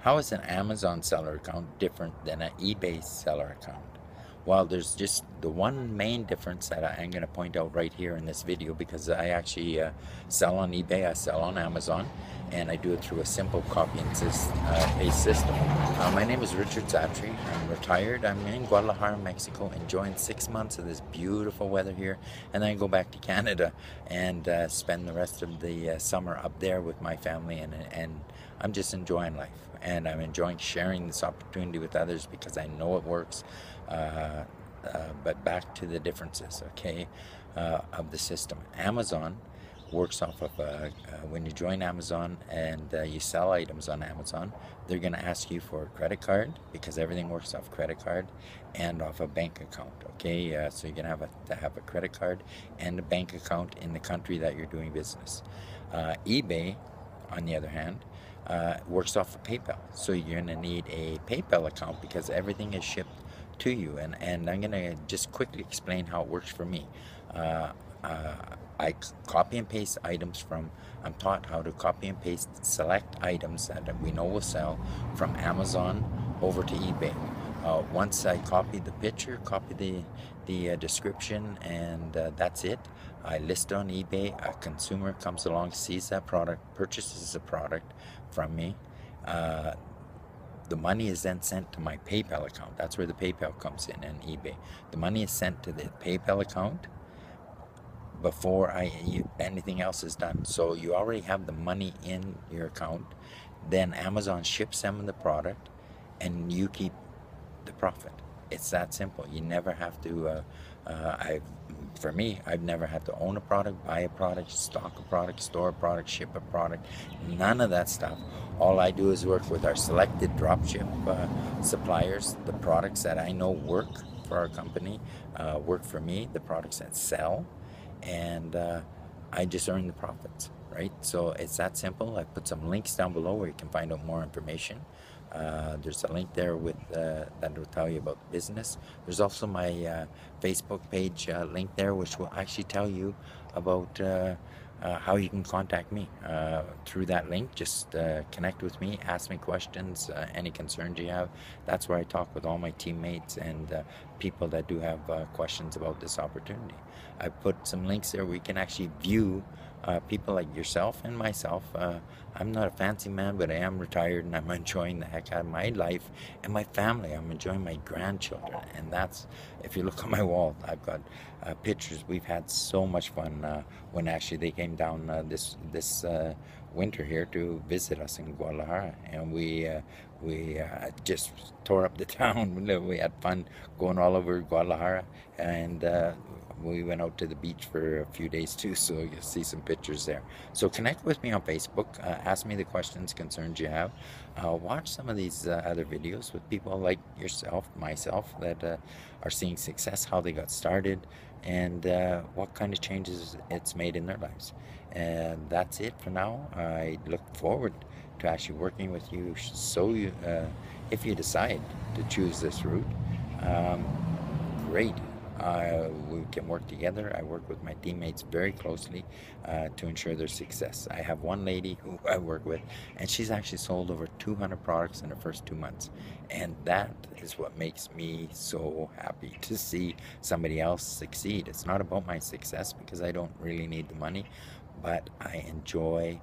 How is an Amazon seller account different than an eBay seller account? Well, there's just the one main difference that I am going to point out right here in this video because I actually uh, sell on eBay, I sell on Amazon, and I do it through a simple copy and uh, paste system. Uh, my name is Richard Szachury. I'm retired. I'm in Guadalajara, Mexico, enjoying six months of this beautiful weather here, and then I go back to Canada and uh, spend the rest of the uh, summer up there with my family, and, and I'm just enjoying life, and I'm enjoying sharing this opportunity with others because I know it works. Uh, uh, but back to the differences, okay, uh, of the system. Amazon works off of uh, uh, when you join Amazon and uh, you sell items on Amazon, they're going to ask you for a credit card because everything works off credit card and off a bank account. Okay, uh, so you're going to have a, to have a credit card and a bank account in the country that you're doing business. eBay, on the other hand, uh, works off of PayPal. So you're going to need a PayPal account because everything is shipped to you. And, and I'm going to just quickly explain how it works for me. Uh, uh, I copy and paste items from, I'm taught how to copy and paste select items that we know will sell from Amazon over to eBay. Uh, once I copy the picture, copy the, the uh, description, and uh, that's it. I list on eBay. A consumer comes along, sees that product, purchases the product from me. Uh, the money is then sent to my PayPal account. That's where the PayPal comes in and eBay. The money is sent to the PayPal account before I anything else is done. So you already have the money in your account. Then Amazon ships them the product, and you keep the profit. It's that simple. You never have to. Uh, uh, I, for me, I've never had to own a product, buy a product, stock a product, store a product, ship a product. None of that stuff. All I do is work with our selected dropship uh, suppliers. The products that I know work for our company uh, work for me. The products that sell and uh, I just earn the profits, right? So it's that simple. I put some links down below where you can find out more information. Uh, there's a link there with uh, that will tell you about the business. There's also my uh, Facebook page uh, link there, which will actually tell you about uh, how you can contact me uh, through that link. Just uh, connect with me, ask me questions, uh, any concerns you have. That's where I talk with all my teammates and uh, people that do have uh, questions about this opportunity. I put some links there where you can actually view uh, people like yourself and myself. Uh, I'm not a fancy man, but I am retired and I'm enjoying the heck out of my life and my family. I'm enjoying my grandchildren. And that's, if you look on my wall, I've got uh, pictures. We've had so much fun uh, when actually they came down uh, this, this uh, winter here to visit us in Guadalajara. And we, we just tore up the town. we had fun going all over Guadalajara. And we went out to the beach for a few days too, so you'll see some pictures there. So connect with me on Facebook. Uh, ask me the questions, concerns you have. Uh, watch some of these uh, other videos with people like yourself, myself, that uh, are seeing success, how they got started, and uh, what kind of changes it's made in their lives. And that's it for now. I look forward to actually working with you. So you, uh, if you decide to choose this route, um, great. Uh, we can work together. I work with my teammates very closely uh, to ensure their success. I have one lady who I work with, and she's actually sold over 200 products in the first two months. And that is what makes me so happy to see somebody else succeed. It's not about my success because I don't really need the money, but I enjoy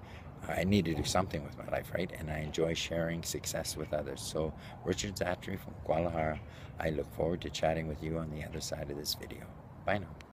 I need to do something with my life, right? And I enjoy sharing success with others. So, Richard Szachury from Guadalajara, I look forward to chatting with you on the other side of this video. Bye now.